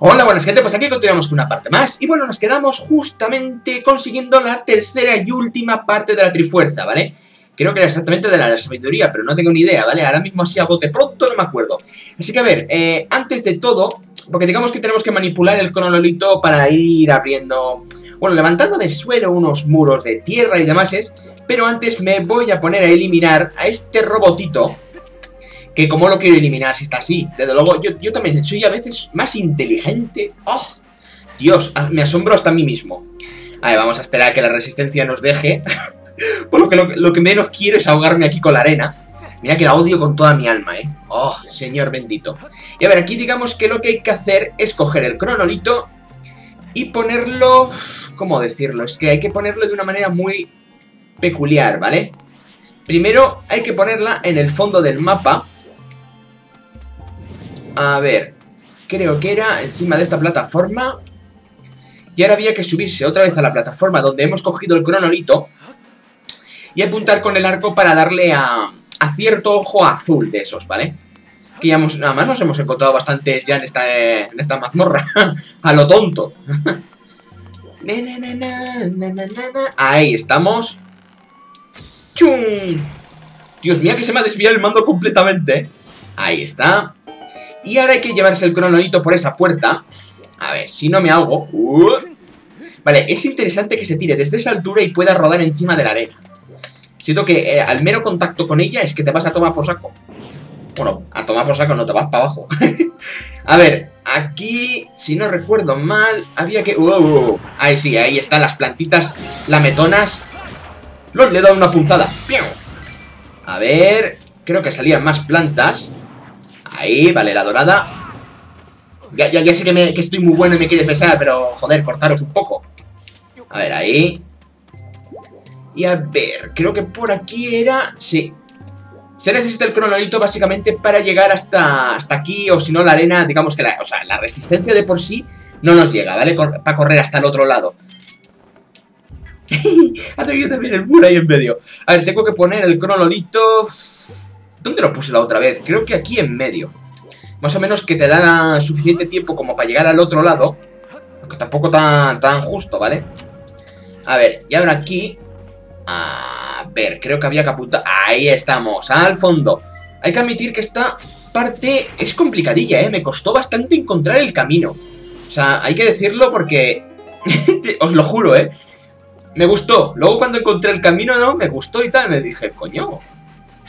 Hola, buenas gente, pues aquí continuamos con una parte más Y bueno, nos quedamos justamente consiguiendo la tercera y última parte de la trifuerza, ¿vale? Creo que era exactamente de la sabiduría, pero no tengo ni idea, ¿vale? Ahora mismo así a bote pronto no me acuerdo Así que a ver, eh, antes de todo, porque digamos que tenemos que manipular el cronolito para ir abriendo... Bueno, levantando de suelo unos muros de tierra y demás Pero antes me voy a poner a eliminar a este robotito que como lo quiero eliminar si está así. Desde luego, yo, también soy a veces más inteligente. ¡Oh! Dios, me asombro hasta a mí mismo. A ver, vamos a esperar a que la resistencia nos deje. Por lo que, lo, que menos quiero es ahogarme aquí con la arena. Mira que la odio con toda mi alma, ¿eh? ¡Oh, señor bendito! Y a ver, aquí digamos que lo que hay que hacer es coger el cronolito y ponerlo... ¿Cómo decirlo? Es que hay que ponerlo de una manera muy peculiar, ¿vale? Primero hay que ponerla en el fondo del mapa a ver, creo que era encima de esta plataforma. Y ahora había que subirse otra vez a la plataforma donde hemos cogido el cronolito. Y apuntar con el arco para darle a, cierto ojo azul de esos, ¿vale? Que ya hemos, nada más nos hemos encontrado bastantes ya en esta, en esta mazmorra. a lo tonto. Ahí estamos. ¡Chum! Dios mío, que se me ha desviado el mando completamente. Ahí está. Y ahora hay que llevarse el cronolito por esa puerta. A ver, si no me ahogo... Uh. Vale, es interesante que se tire desde esa altura y pueda rodar encima de la arena. Siento que eh, al mero contacto con ella es que te vas a tomar por saco. Bueno, a tomar por saco no te vas para abajo. a ver, aquí, si no recuerdo mal, había que... Uh, ahí sí, ahí están las plantitas lametonas. Le he dado una punzada. A ver, creo que salían más plantas. Ahí, vale, la dorada. Ya, ya, sé que, estoy muy bueno y me quieres besar, pero joder, cortaros un poco. A ver, ahí. Y a ver, creo que por aquí era... Sí. Se necesita el cronolito básicamente para llegar hasta, hasta aquí, o si no la arena, digamos que la, o sea, la resistencia de por sí no nos llega, ¿vale? para correr hasta el otro lado. ha tenido también el muro ahí en medio. A ver, tengo que poner el cronolito... ¿Dónde lo puse la otra vez? Creo que aquí en medio. Más o menos que te da suficiente tiempo como para llegar al otro lado. Aunque tampoco tan, tan justo, ¿vale? A ver, y ahora aquí... A ver, creo que había que. Ahí estamos, al fondo. Hay que admitir que esta parte es complicadilla, ¿eh? Me costó bastante encontrar el camino. O sea, hay que decirlo porque... Os lo juro, ¿eh? Me gustó. Luego cuando encontré el camino, ¿no? Me gustó y tal. Me dije, coño,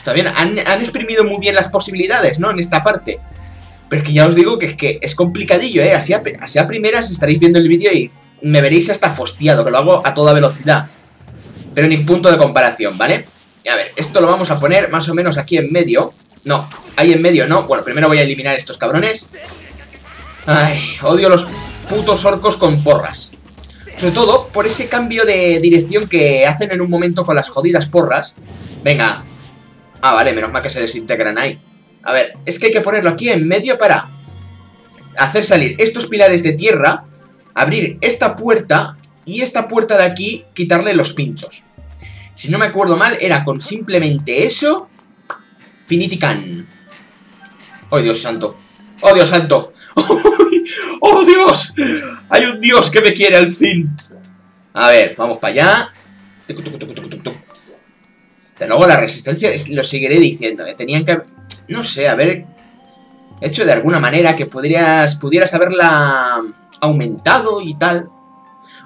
Está bien, han, exprimido muy bien las posibilidades, ¿no? En esta parte. Pero es que ya os digo que es que es complicadillo, ¿eh? Así a, así a primeras estaréis viendo el vídeo y me veréis hasta fostiado, que lo hago a toda velocidad. Pero ni punto de comparación, ¿vale? A ver, esto lo vamos a poner más o menos aquí en medio. No, ahí en medio no. Bueno, primero voy a eliminar estos cabrones. Ay, odio los putos orcos con porras. Sobre todo por ese cambio de dirección que hacen en un momento con las jodidas porras. Venga, Ah, vale, menos mal que se desintegran ahí. A ver, es que hay que ponerlo aquí en medio para hacer salir estos pilares de tierra, abrir esta puerta y esta puerta de aquí quitarle los pinchos. Si no me acuerdo mal, era con simplemente eso... Finitican. ¡Oh, Dios santo! ¡Oh, Dios santo! ¡Oh, Dios! Hay un Dios que me quiere al fin. A ver, vamos para allá. De luego la resistencia, lo seguiré diciendo, ¿eh? tenían que, no sé, haber hecho de alguna manera que pudieras, pudieras haberla aumentado y tal.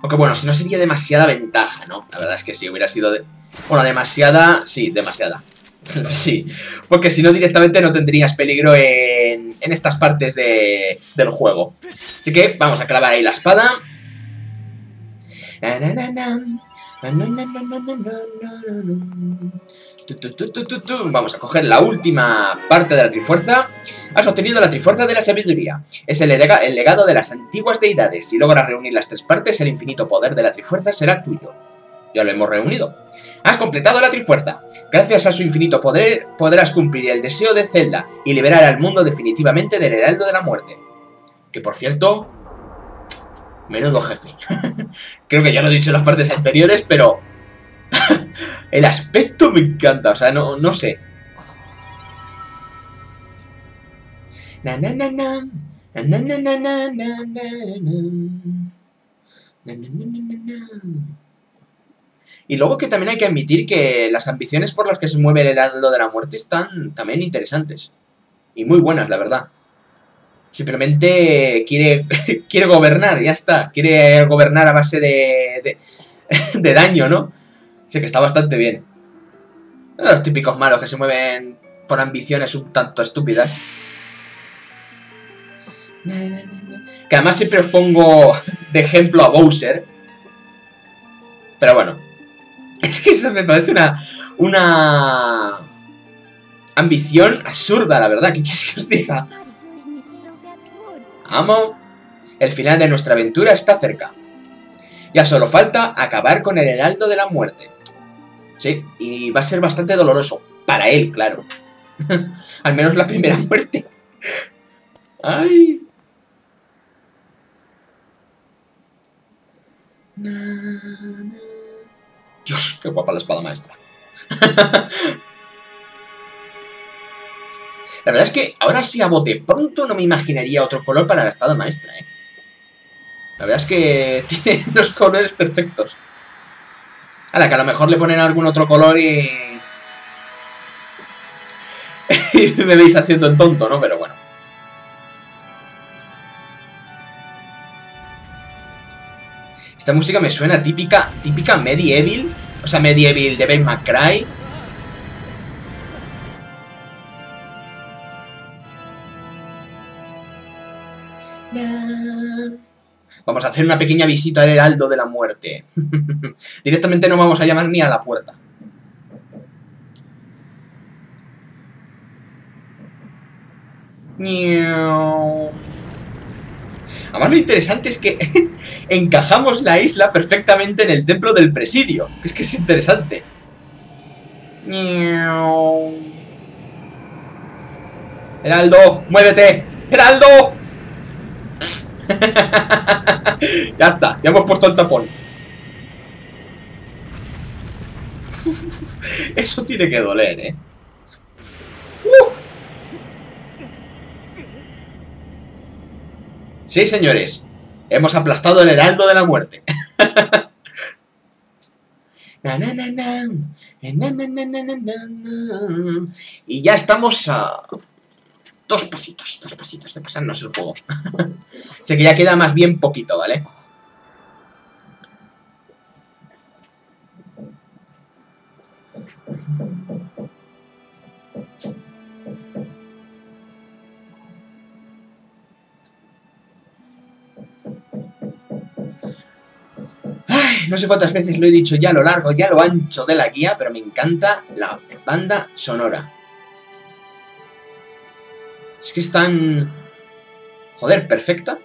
Aunque bueno, si no sería demasiada ventaja, ¿no? La verdad es que sí, hubiera sido... De... Bueno, demasiada... Sí, demasiada. sí, porque si no directamente no tendrías peligro en, en estas partes de, del juego. Así que vamos a clavar ahí la espada. Vamos a coger la última parte de la Trifuerza. Has obtenido la Trifuerza de la Sabiduría. Es el, legado de las antiguas deidades. Si logras reunir las tres partes, el infinito poder de la Trifuerza será tuyo. Ya lo hemos reunido. Has completado la Trifuerza. Gracias a su infinito poder, podrás cumplir el deseo de Zelda y liberar al mundo definitivamente del Heraldo de la Muerte. Que por cierto, Menudo jefe. Creo que ya lo he dicho en las partes anteriores, pero... el aspecto me encanta, o sea, no, no sé. Y luego que también hay que admitir que las ambiciones por las que se mueve el heraldo de la muerte están también interesantes. Y muy buenas, la verdad. Simplemente quiere, quiere gobernar, ya está. Quiere gobernar a base de, de, daño, ¿no? O sea que está bastante bien. Los típicos malos que se mueven por ambiciones un tanto estúpidas. Que además siempre os pongo de ejemplo a Bowser. Pero bueno. Es que eso me parece una... Una... Ambición absurda, la verdad. ¿Qué quieres que os diga? Amo. El final de nuestra aventura está cerca. Ya solo falta acabar con el heraldo de la muerte. Sí, y va a ser bastante doloroso. Para él, claro. Al menos la primera muerte. Ay. Dios, qué guapa la espada maestra. la verdad es que ahora sí a bote pronto no me imaginaría otro color para la espada maestra, ¿eh? La verdad es que tiene los colores perfectos. A la que a lo mejor le ponen algún otro color y... y me veis haciendo en tonto, ¿no? Pero bueno. Esta música me suena típica, típica medieval. O sea, medieval de Ben McCray. Vamos a hacer una pequeña visita al Heraldo de la Muerte. Directamente no vamos a llamar ni a la puerta. Además lo interesante es que encajamos la isla perfectamente en el templo del presidio. Es que es interesante. Heraldo, muévete. Heraldo. Ya está, ya hemos puesto el tapón. Eso tiene que doler, ¿eh? Uf. Sí, señores. Hemos aplastado el heraldo de la muerte. y ya estamos a dos pasitos, dos pasitos de pasarnos el juego. sé que ya queda más bien poquito, ¿vale? No sé cuántas veces lo he dicho ya lo largo, ya lo ancho de la guía, pero me encanta la banda sonora. Es que es tan... Joder, perfecta.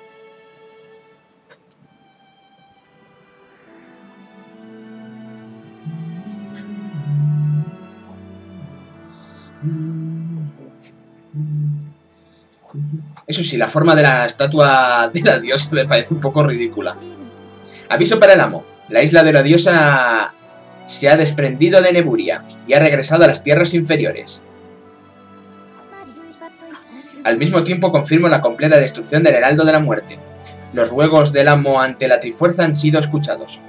Eso sí, la forma de la estatua de la diosa me parece un poco ridícula. Aviso para el amo. La isla de la diosa se ha desprendido de Neburia y ha regresado a las tierras inferiores. Al mismo tiempo confirmo la completa destrucción del Heraldo de la Muerte. Los ruegos del amo ante la Trifuerza han sido escuchados.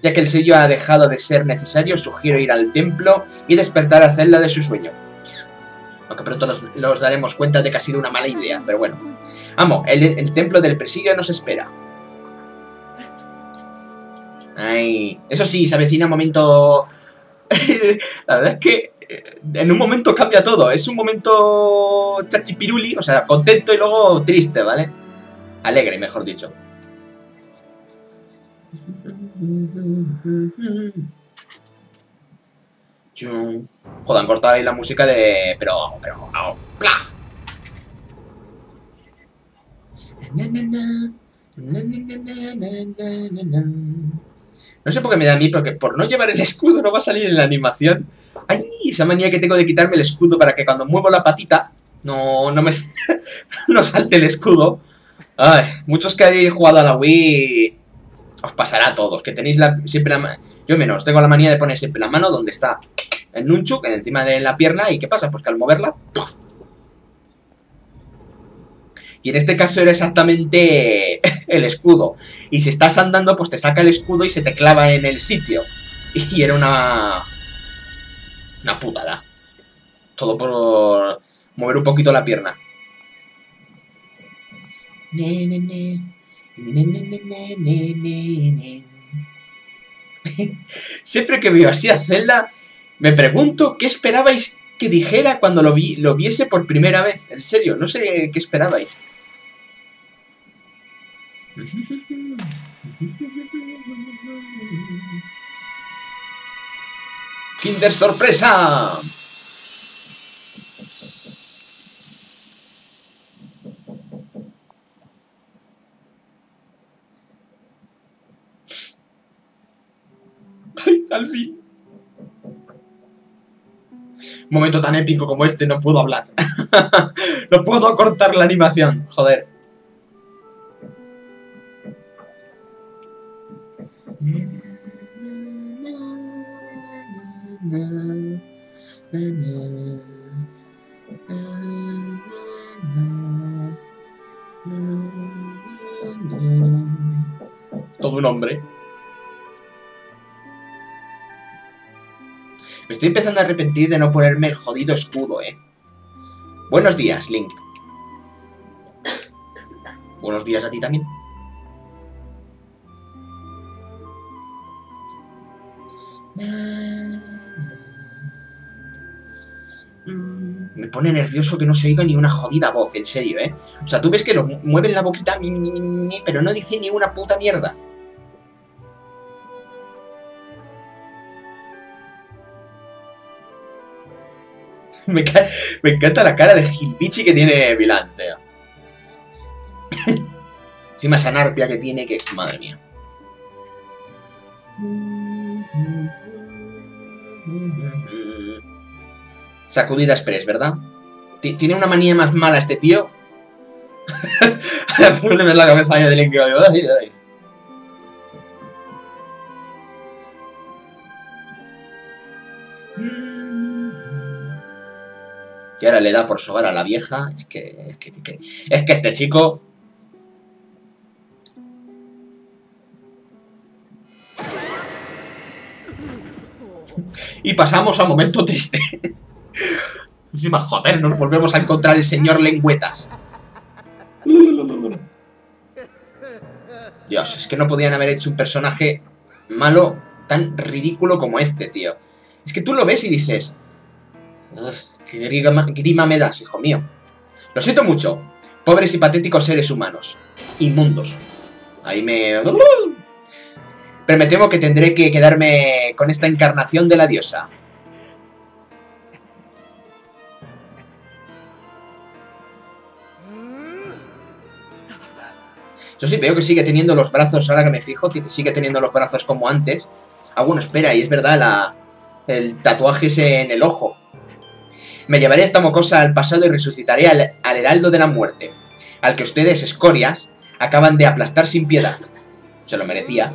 Ya que el sello ha dejado de ser necesario, sugiero ir al templo y despertar a Zelda de su sueño. Aunque pronto nos, daremos cuenta de que ha sido una mala idea, pero bueno. Amo, el, templo del presidio nos espera. Ay, eso sí, se avecina un momento... la verdad es que en un momento cambia todo. Es un momento chachipiruli, o sea, contento y luego triste, ¿vale? Alegre, mejor dicho. Joder, han cortado ahí la música de... Pero, pero... ¡Plaf! No sé por qué me da a mí, porque por no llevar el escudo no va a salir en la animación. ¡Ay! Esa manía que tengo de quitarme el escudo para que cuando muevo la patita no, no me no salte el escudo. Ay, muchos que hayáis jugado a la Wii os pasará a todos, que tenéis la, siempre la Yo menos, tengo la manía de poner siempre la mano donde está el nunchuk, encima de la pierna, ¿y qué pasa? Pues que al moverla, ¡puff! Y en este caso era exactamente el escudo. Y si estás andando, pues te saca el escudo y se te clava en el sitio. Y era una... Una putada. Todo por mover un poquito la pierna. Siempre que veo así a Zelda, me pregunto qué esperabais que dijera cuando lo, vi, lo viese por primera vez. En serio, no sé qué esperabais. Kinder sorpresa. Ay, al fin. Momento tan épico como este no puedo hablar. no puedo cortar la animación, joder. Todo un hombre. Me estoy empezando a arrepentir de no ponerme el jodido escudo, eh. Buenos días, Link. Buenos días a ti también. Me pone nervioso que no se oiga ni una jodida voz, en serio, ¿eh? O sea, tú ves que lo mueven la boquita, pero no dice ni una puta mierda. Me, encanta la cara de gilpichi que tiene Vilan, tío. Encima esa narpia que tiene que... Madre mía. Sacudida express, ¿verdad? Tiene una manía más mala este tío. Ponle la cabeza de Link. Y ahora le da por sobar a la vieja. Es que, es que, es que este chico... Y pasamos a momento triste. Encima, joder, nos volvemos a encontrar el señor Lengüetas. Dios, es que no podían haber hecho un personaje malo tan ridículo como este, tío. Es que tú lo ves y dices... Qué grima, me das, hijo mío. Lo siento mucho. Pobres y patéticos seres humanos. Inmundos. Ahí me... Pero me temo que tendré que quedarme con esta encarnación de la diosa. Yo sí veo que sigue teniendo los brazos, ahora que me fijo, sigue teniendo los brazos como antes. Ah, bueno, espera, y es verdad, la, el tatuaje ese en el ojo. Me llevaré esta mocosa al pasado y resucitaré al, heraldo de la muerte, al que ustedes, escorias, acaban de aplastar sin piedad. Se lo merecía.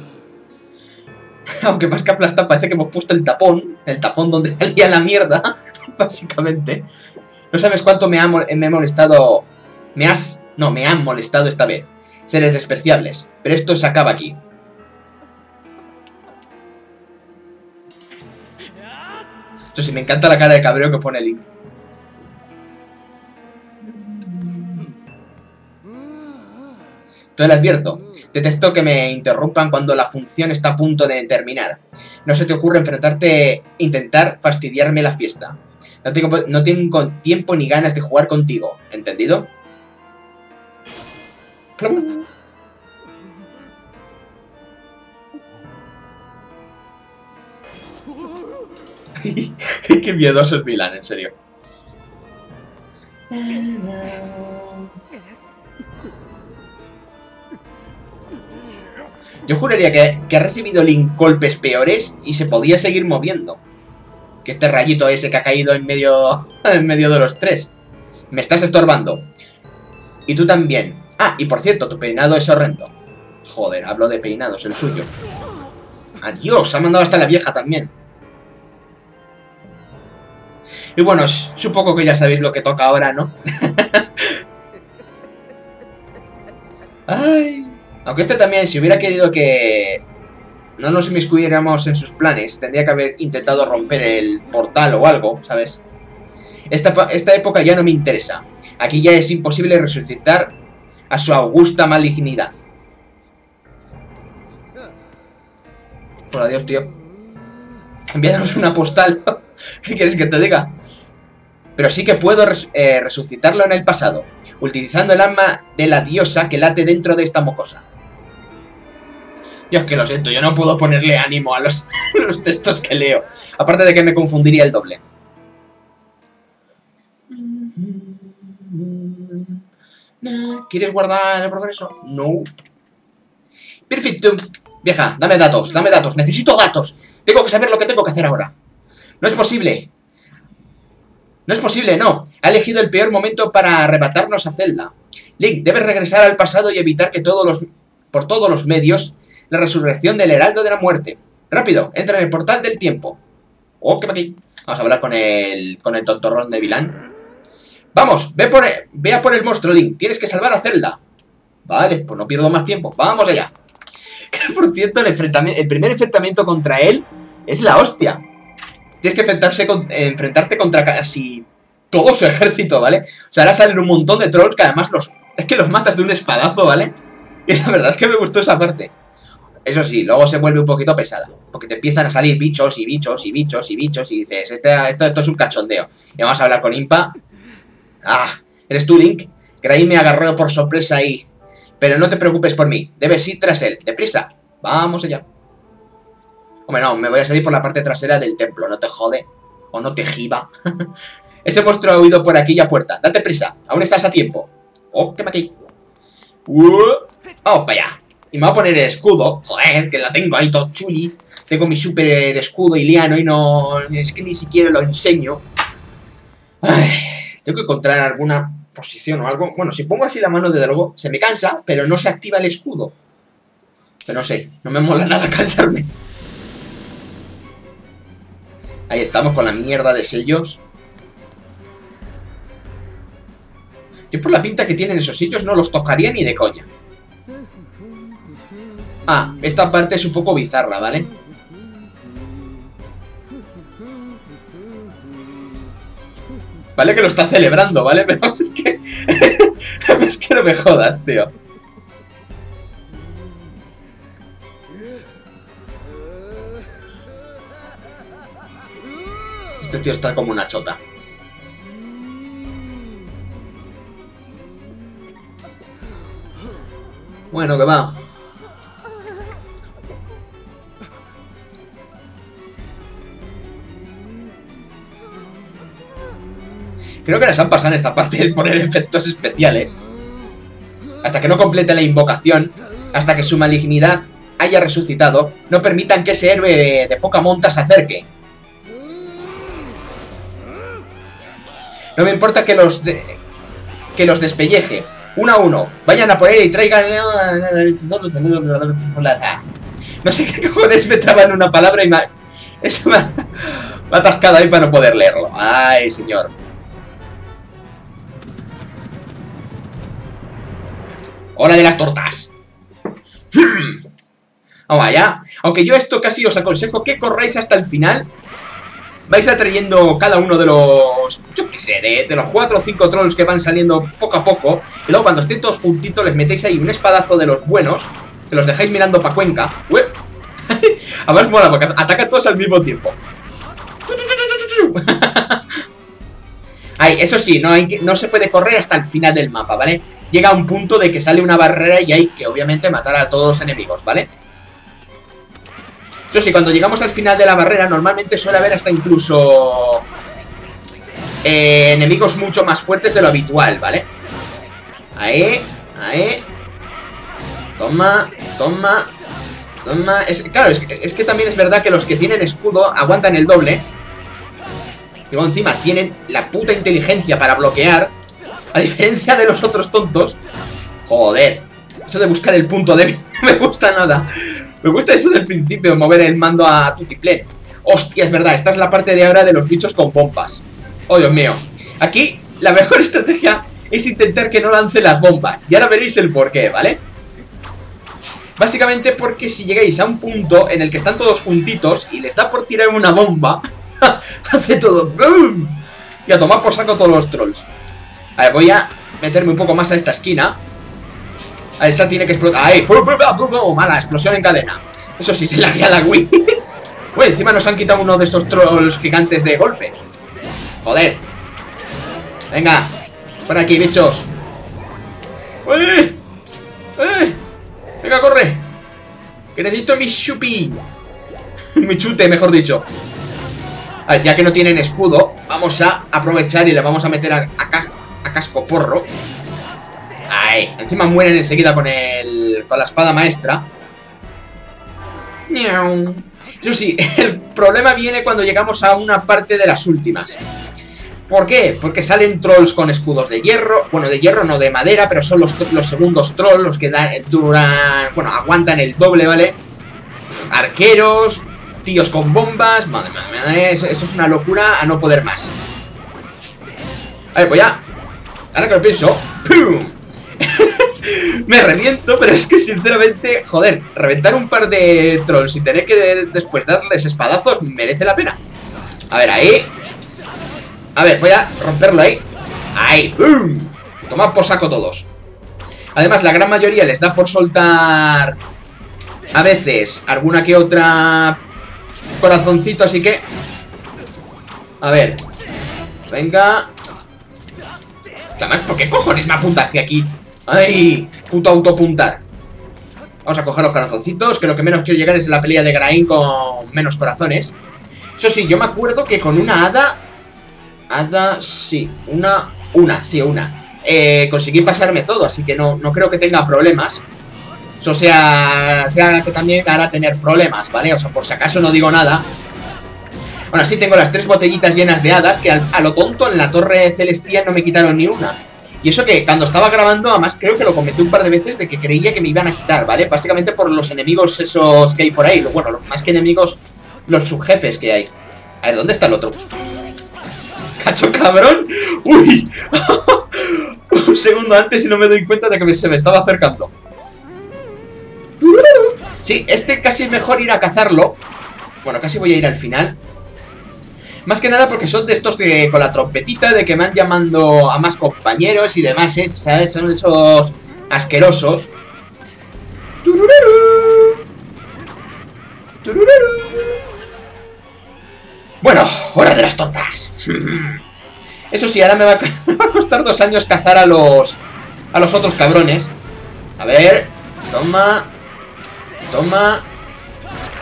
Aunque más que aplastar parece que hemos puesto el tapón, el tapón donde salía la mierda, básicamente. No sabes cuánto me, ha, he molestado... Me has... No, me han molestado esta vez. Seres despreciables. Pero esto se acaba aquí. Eso sí, me encanta la cara de cabreo que pone Link. Te lo advierto. Detesto que me interrumpan cuando la función está a punto de terminar. No se te ocurre enfrentarte intentar fastidiarme la fiesta. No tengo, no tengo tiempo ni ganas de jugar contigo. ¿Entendido? Qué miedoso es Milan, en serio. Yo juraría que, ha recibido Link golpes peores y se podía seguir moviendo. Que este rayito ese que ha caído en medio, en medio de los tres. Me estás estorbando. Y tú también. Ah, y por cierto, tu peinado es horrendo. Joder, hablo de peinados, el suyo. Adiós, ha mandado hasta la vieja también. Y bueno, supongo que ya sabéis lo que toca ahora, ¿no? Ay. Aunque este también, si hubiera querido que no nos inmiscuyéramos en sus planes, tendría que haber intentado romper el portal o algo, ¿sabes? Esta, esta época ya no me interesa. Aquí ya es imposible resucitar a su augusta malignidad. Por adiós, tío. Envíanos una postal. ¿Qué quieres que te diga? Pero sí que puedo eh, resucitarlo en el pasado, utilizando el alma de la diosa que late dentro de esta mocosa. Yo es que lo siento, yo no puedo ponerle ánimo a los, textos que leo. Aparte de que me confundiría el doble. ¿Quieres guardar el progreso? No. Perfecto. Vieja, dame datos, dame datos. Necesito datos. Tengo que saber lo que tengo que hacer ahora. No es posible. No es posible, no. Ha elegido el peor momento para arrebatarnos a Zelda. Link, debes regresar al pasado y evitar que todos los... por todos los medios la resurrección del Heraldo de la Muerte. Rápido, entra en el portal del tiempo. Oh, qué aquí. Vamos a hablar con el, con el tontorrón de Vilán. Vamos, ve, por, ve a por el monstruo, Link. Tienes que salvar a Zelda. Vale, pues no pierdo más tiempo. Vamos allá. Por cierto, el, primer enfrentamiento contra él es la hostia. Tienes que enfrentarse enfrentarte contra casi todo su ejército, ¿vale? O sea, ahora salen un montón de trolls que además los... Es que los matas de un espadazo, ¿vale? Y la verdad es que me gustó esa parte. Eso sí, luego se vuelve un poquito pesada. Porque te empiezan a salir bichos y bichos y bichos y bichos y dices, este, esto, esto es un cachondeo. Y vamos a hablar con Impa. Ah, ¿eres tú, Link? Que me agarró por sorpresa ahí. Pero no te preocupes por mí, debes ir tras él. ¡Deprisa! Vamos allá. Hombre, no, me voy a salir por la parte trasera del templo, no te jode. O no te giba. Ese monstruo ha huido por aquella puerta. Date prisa, aún estás a tiempo. Oh, qué aquí. Uh, vamos para allá. Y me voy a poner el escudo. Joder, que la tengo ahí todo chuli. Tengo mi super escudo iliano y no... Es que ni siquiera lo enseño. Tengo que encontrar alguna posición o algo. Bueno, si pongo así la mano, de luego se me cansa, pero no se activa el escudo. Pero no sé, no me mola nada cansarme. Ahí estamos con la mierda de sellos. Yo por la pinta que tienen esos sellos no los tocaría ni de coña. Ah, esta parte es un poco bizarra, ¿vale? Vale que lo está celebrando, ¿vale? Pero es que... es que no me jodas, tío. Este tío está como una chota. Bueno, que va. Creo que les han pasado en esta parte el poner efectos especiales. Hasta que no complete la invocación, hasta que su malignidad haya resucitado, no permitan que ese héroe de, poca monta se acerque. No me importa que los que los despelleje. Uno a uno. Vayan a por él y traigan... No sé qué cojones me traba en una palabra y me... Eso me ha atascado ahí para no poder leerlo. Ay, señor. ¡Hora de las tortas! Vamos allá. Aunque yo esto casi os aconsejo que corráis hasta el final. Vais atrayendo cada uno de los... Yo qué sé, de, los 4 o 5 trolls que van saliendo poco a poco. Y luego cuando estén todos juntitos les metéis ahí un espadazo de los buenos. Que los dejáis mirando pa' Cuenca. Además mola porque atacan todos al mismo tiempo. Ay, eso sí, no, hay que, no se puede correr hasta el final del mapa, ¿vale? Llega a un punto de que sale una barrera y hay que obviamente matar a todos los enemigos, ¿vale? Eso sí, cuando llegamos al final de la barrera normalmente suele haber hasta incluso eh, enemigos mucho más fuertes de lo habitual, ¿vale? Ahí, ahí Toma, toma Toma, claro, es, es, que también es verdad que los que tienen escudo aguantan el doble Y luego encima tienen la puta inteligencia para bloquear a diferencia de los otros tontos. Joder. Eso de buscar el punto débil no me gusta nada. Me gusta eso del principio, mover el mando a tutiplén. Hostia, es verdad, esta es la parte de ahora de los bichos con bombas. Oh, Dios mío. Aquí, la mejor estrategia es intentar que no lance las bombas. Y ahora veréis el porqué, ¿vale? Básicamente porque si llegáis a un punto en el que están todos juntitos y les da por tirar una bomba, hace todo ¡boom! Y a tomar por saco todos los trolls. A ver, voy a meterme un poco más a esta esquina. A esta tiene que explotar. ¡Ahí! Mala, explosión en cadena. Eso sí, se la guía la Wii. Uy, encima nos han quitado uno de estos trolls gigantes de golpe. Joder. Venga. Por aquí, bichos. ¡Uy! ¡Eh! Venga, corre. Que necesito mi chupi. mi chute, mejor dicho. A ver, ya que no tienen escudo, vamos a aprovechar y le vamos a meter a, a casco porro. Ahí. Encima mueren enseguida con el. con la espada maestra. Eso sí, el problema viene cuando llegamos a una parte de las últimas. ¿Por qué? Porque salen trolls con escudos de hierro. Bueno, de hierro no de madera, pero son los, los segundos trolls los que dan, duran. Bueno, aguantan el doble, ¿vale? arqueros, tíos con bombas. Madre mía, eso, eso es una locura a no poder más. A ver, pues ya. Ahora que lo pienso. ¡Pum! me reviento, pero es que sinceramente, joder, reventar un par de trolls y tener que después darles espadazos merece la pena. A ver, ahí. A ver, voy a romperlo ahí. Ahí, ¡boom! Tomad por saco todos. Además, la gran mayoría les da por soltar a veces alguna que otra corazoncito, así que... A ver. Venga. Además, ¿por qué cojones me apunta hacia aquí? ¡Ay! Puto autopuntar. Vamos a coger los corazoncitos, que lo que menos quiero llegar es la pelea de Grain con menos corazones. Eso sí, yo me acuerdo que con una hada... Hada, sí, una... Una, sí, una. Eh, conseguí pasarme todo, así que no, no creo que tenga problemas. Eso sea, sea que también hará tener problemas, ¿vale? O sea, por si acaso no digo nada. Bueno, sí tengo las tres botellitas llenas de hadas, que a lo tonto en la torre celestial no me quitaron ni una. Y eso que cuando estaba grabando, además creo que lo comenté un par de veces de que creía que me iban a quitar, ¿vale? Básicamente por los enemigos esos que hay por ahí. Bueno, más que enemigos, los subjefes que hay. A ver, ¿dónde está el otro? ¡Cacho cabrón! ¡Uy! un segundo antes y no me doy cuenta de que se me estaba acercando. Sí, este casi es mejor ir a cazarlo. Bueno, casi voy a ir al final. Más que nada porque son de estos de, con la trompetita de que van llamando a más compañeros y demás, ¿eh? ¿sabes? Son esos asquerosos. Bueno, hora de las tortas. Eso sí, ahora me me va a costar dos años cazar a los... A los otros cabrones. A ver, toma. Toma.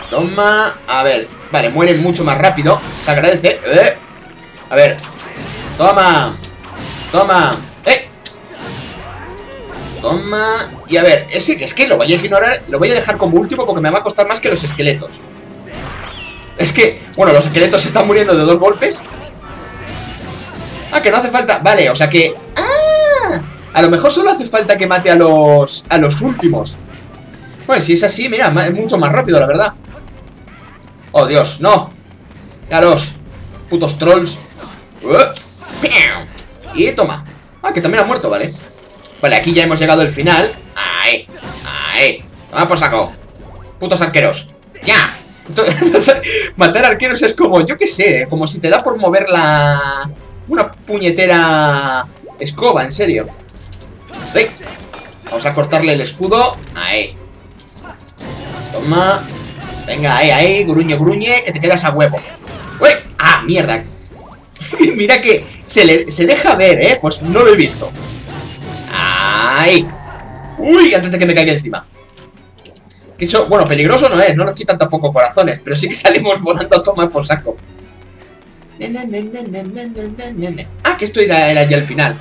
Toma. A ver, Vale, mueren mucho más rápido. Se agradece. Eh. A ver. Toma. Toma. ¡Eh! Toma. Y a ver, es que, es que lo voy a ignorar. Lo voy a dejar como último porque me va a costar más que los esqueletos. Es que, bueno, los esqueletos se están muriendo de dos golpes. Ah, que no hace falta. Vale, o sea que. ¡Ah! A lo mejor solo hace falta que mate a los. a los últimos. Bueno, si es así, mira, es mucho más rápido, la verdad. ¡Oh, Dios! ¡No! ¡Míralos! ¡Putos trolls! Y toma. Ah, que también ha muerto, ¿vale? Vale, aquí ya hemos llegado al final. ¡Ahí! ¡Ahí! Toma por saco. Putos arqueros. ¡Ya! Matar arqueros es como, yo qué sé, como si te da por mover la... Una puñetera escoba, en serio. Vamos a cortarle el escudo. Ahí. Toma. Venga, ahí, ahí, gruñe, gruñe, que te quedas a huevo. ¡Uy! ¡Ah, mierda! Mira que se, le, se deja ver, ¿eh? Pues no lo he visto. ¡Ay! ¡Uy! Antes de que me caiga encima. Que eso, bueno, peligroso no es, no nos quitan tampoco corazones, pero sí que salimos volando a tomar por saco. Ah, que esto era, era ya el final.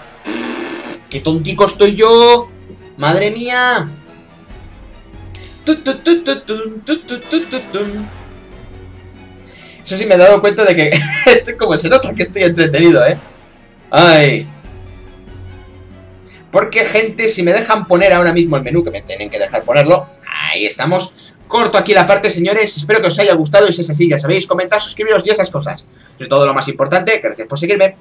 ¡Qué tontico estoy yo! ¡Madre mía! Eso sí me he dado cuenta de que estoy como se nota que estoy entretenido, ¿eh? Ay. Porque, gente, si me dejan poner ahora mismo el menú, que me tienen que dejar ponerlo, ahí estamos. Corto aquí la parte, señores. Espero que os haya gustado y si es así, ya sabéis, comentar, suscribiros y esas cosas. Sobre todo lo más importante, gracias por seguirme.